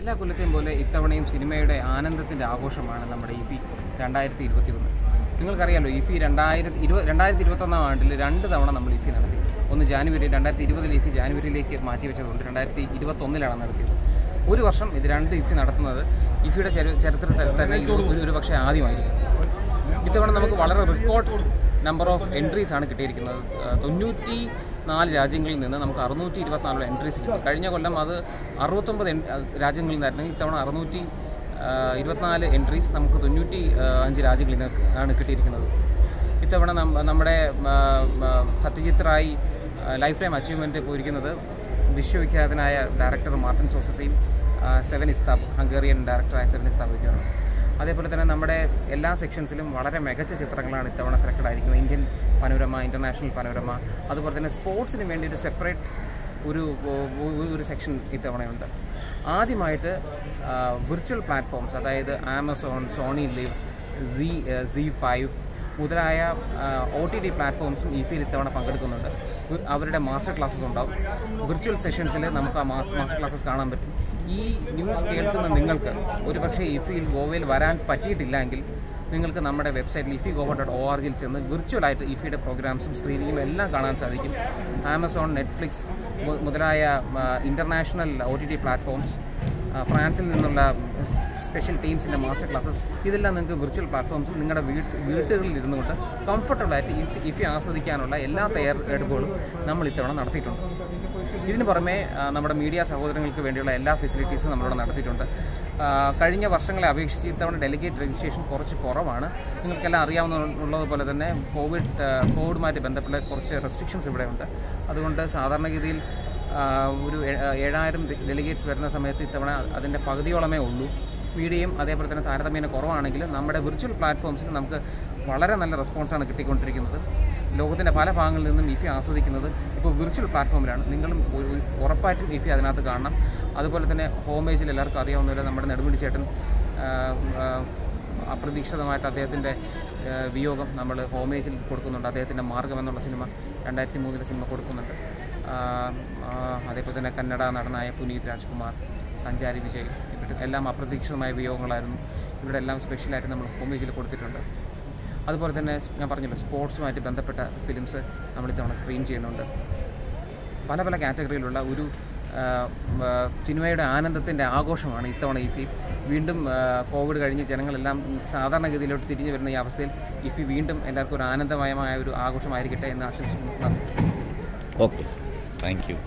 എല്ലാ കൊല്ലത്തെയും പോലെ ഇത്തവണയും സിനിമയുടെ ആനന്ദത്തിന്റെ ആഘോഷമാണ് നമ്മുടെ ഇഫി രണ്ടായിരത്തി ഇരുപത്തി ഒന്ന് ഇ ഇഫി രണ്ടായിരത്തി ഇരുപത് രണ്ടായിരത്തി ഇരുപത്തൊന്നാം ആണ്ടിൽ രണ്ട് തവണ നമ്മൾ ഇഫി നടത്തി. ഒന്ന് ജാനുവരി രണ്ടായിരത്തി ഇരുപതിൽ ഇഫി ജാനുവരിയിലേക്ക് മാറ്റിവെച്ചതുകൊണ്ട് രണ്ടായിരത്തി ഇരുപത്തൊന്നിലാണ് നടത്തിയത്. ഒരു വർഷം ഇത് രണ്ട് ഇഫി നടത്തുന്നത് ഇഫിയുടെ ചരി- ചരിത്രത്തിൽ തന്നെ ഒരു പക്ഷേ ആദ്യമായിരിക്കും. ഇത്തവണ നമുക്ക് വളരെ റെക്കോർഡ് നമ്പർ ഓഫ് എൻട്രീസ് ആണ് കിട്ടിയിരിക്കുന്നത്. തൊണ്ണൂറ്റി നാല് രാജ്യങ്ങളിൽ നിന്ന് നമുക്ക് അറുന്നൂറ്റി ഇരുപത്തിനാല് എൻട്രീസ് കിട്ടി. കഴിഞ്ഞ കൊല്ലം അത് അറുപത്തൊമ്പത് രാജ്യങ്ങളിൽ നിന്നായിരുന്നെങ്കിൽ ഇത്തവണ അറുന്നൂറ്റി ഇരുപത്തിനാല് എൻട്രീസ് നമുക്ക് തൊണ്ണൂറ്റി അഞ്ച് രാജ്യങ്ങളിൽ നിന്ന് ആണ് കിട്ടിയിരിക്കുന്നത്. ഇത്തവണ നമ്മുടെ Satyajit Ray life time achievement പോയിരിക്കുന്നത് വിശ്വവിഖ്യാതനായ ഡയറക്ടർ മാർട്ടിൻ സോസസയും സെവൻ ഇസ്താബ് ഹംഗേറിയൻ ഡയറക്ടറായ സെവൻ ഇസ്താബൊക്കെയാണ് അതേപോലെ തന്നെ നമ്മുടെ എല്ലാ സെക്ഷൻസിലും വളരെ മികച്ച ചിത്രങ്ങളാണ് ഇത്തവണ സെലക്ട് ആയിരിക്കുന്നത്. ഇന്ത്യൻ പനോരമ ഇന്റർനാഷണൽ പനോരമ അതുപോലെ തന്നെ സ്പോർട്സിന് വേണ്ടി ഒരു സെപ്പറേറ്റ് ഒരു ഒരു- സെക്ഷൻ ഇത്തവണയുണ്ട്. ആദ്യമായിട്ട് വിർച്വൽ പ്ലാറ്റ്ഫോംസ് അതായത് Amazon Sony LIV Zee Zee five മുതലായ ഒ ടി ടി പ്ലാറ്റ്ഫോംസും ഇഫിയിൽ ഫിയിൽ ഇത്തവണ പങ്കെടുക്കുന്നുണ്ട്. അവരുടെ മാസ്റ്റർ ക്ലാസ്സസ് ഉണ്ടാവും. വിർച്വൽ സെഷൻസിൽ നമുക്ക് ആ മാസ് മാസ്റ്റർ ക്ലാസ്സസ് കാണാൻ പറ്റും. ഈ ന്യൂസ് കേൾക്കുന്ന നിങ്ങൾക്ക് ഒരുപക്ഷെ ഇഫിയിൽ ഗോവയിൽ വരാൻ പറ്റിയിട്ടില്ലെങ്കിൽ നിങ്ങൾക്ക് നമ്മുടെ വെബ്സൈറ്റിൽ IFFI Goa dot O R ജിയിൽ ചെന്ന് വിർച്വലായിട്ട് ഇഫിയുടെ പ്രോഗ്രാംസും സ്ക്രീനിങ്ങും എല്ലാം കാണാൻ സാധിക്കും. ആമസോൺ നെറ്റ്ഫ്ലിക്സ് മുതലായ international O T T platforms ഫ്രാൻസിൽ നിന്നുള്ള സ്പെഷ്യൽ ടീംസിന്റെ മാസ്റ്റർ ക്ലാസ്സസ് ഇതെല്ലാം നിങ്ങൾക്ക് വിർച്വൽ പ്ലാറ്റ്ഫോംസിൽ നിങ്ങളുടെ വീട്ട് വീട്ടുകളിൽ ഇരുന്നുകൊണ്ട് കംഫർട്ടബിളായിട്ട് ഇഫി ആസ്വദിക്കാനുള്ള എല്ലാ തയ്യാറെടുപ്പുകളും നമ്മൾ ഇത്തവണ നടത്തിയിട്ടുണ്ട്. ഇതിന് പുറമെ നമ്മുടെ മീഡിയ സഹോദരങ്ങൾക്ക് വേണ്ടിയുള്ള എല്ലാ ഫെസിലിറ്റീസും നമ്മളിവിടെ നടത്തിയിട്ടുണ്ട്. കഴിഞ്ഞ വർഷങ്ങളെ അപേക്ഷിച്ച് ഇത്തവണ ഡെലിഗേറ്റ് രജിസ്ട്രേഷൻ കുറച്ച് കുറവാണ്. നിങ്ങൾക്കെല്ലാം അറിയാവുന്നതുപോലെ തന്നെ കോവിഡ് കോവിഡുമായിട്ട് ബന്ധപ്പെട്ട കുറച്ച് റെസ്ട്രിക്ഷൻസ് ഇവിടെ ഉണ്ട്. അതുകൊണ്ട് സാധാരണഗതിയിൽ ഒരു ഏഴായിരം ഡെലിഗേറ്റ്സ് വരുന്ന സമയത്ത് ഇത്തവണ അതിന്റെ പകുതിയോളമേ ഉള്ളൂ. മീഡിയയും അതേപോലെ തന്നെ താരതമ്യേന കുറവാണെങ്കിലും നമ്മുടെ വിർച്വൽ പ്ലാറ്റ്ഫോംസിൽ നമുക്ക് വളരെ നല്ല റെസ്പോൺസാണ് കിട്ടിക്കൊണ്ടിരിക്കുന്നത്. ലോകത്തിന്റെ പല ഭാഗങ്ങളിൽ നിന്നും ഇഫി ആസ്വദിക്കുന്നത് ഇപ്പോൾ വിർച്വൽ പ്ലാറ്റ്ഫോമിലാണ് നിങ്ങളും ഉറപ്പായിട്ടും ഇഫി അതിനകത്ത് കാണണം. അതുപോലെ തന്നെ ഹോമേജിൽ എല്ലാവർക്കും അറിയാവുന്ന പോലെ നമ്മുടെ നെടുമുടി ചേട്ടൻ അപ്രതീക്ഷിതമായിട്ട് അദ്ദേഹത്തിന്റെ വിയോഗം നമ്മൾ ഹോമേജിൽ കൊടുക്കുന്നുണ്ട്. അദ്ദേഹത്തിന്റെ മാർഗം എന്നുള്ള സിനിമ രണ്ടായിരത്തി മൂന്നിലെ സിനിമ കൊടുക്കുന്നുണ്ട്. അതേപോലെ തന്നെ കന്നഡ നടനായ പുനീത് രാജ്കുമാർ സഞ്ചാരി വിജയ് ഇവരുടെ എല്ലാം അപ്രതീക്ഷിതമായ വിയോഗങ്ങളായിരുന്നു. ഇവിടെ എല്ലാം സ്പെഷ്യലായിട്ട് നമ്മൾ ഹോമേജിൽ കൊടുത്തിട്ടുണ്ട്. അതുപോലെ തന്നെ ഞാൻ പറഞ്ഞല്ലോ സ്പോർട്സുമായിട്ട് ബന്ധപ്പെട്ട ഫിലിംസ് നമ്മൾ ഇത്തവണ സ്ക്രീൻ ചെയ്യുന്നുണ്ട്. പല പല കാറ്റഗറിയിലുള്ള ഒരു സിനിമയുടെ ആനന്ദത്തിന്റെ ആഘോഷമാണ് ഇത്തവണ ഈ ഫി വീണ്ടും കോവിഡ് കഴിഞ്ഞ് ജനങ്ങളെല്ലാം സാധാരണഗതിയിലോട്ട് തിരിഞ്ഞു വരുന്ന ഈ അവസ്ഥയിൽ ഇഫി വീണ്ടും എല്ലാവർക്കും ഒരു ആനന്ദമയമായ ഒരു ആഘോഷമായിരിക്കട്ടെ എന്ന് ആശംസിക്കുന്നു. Okay Thank you.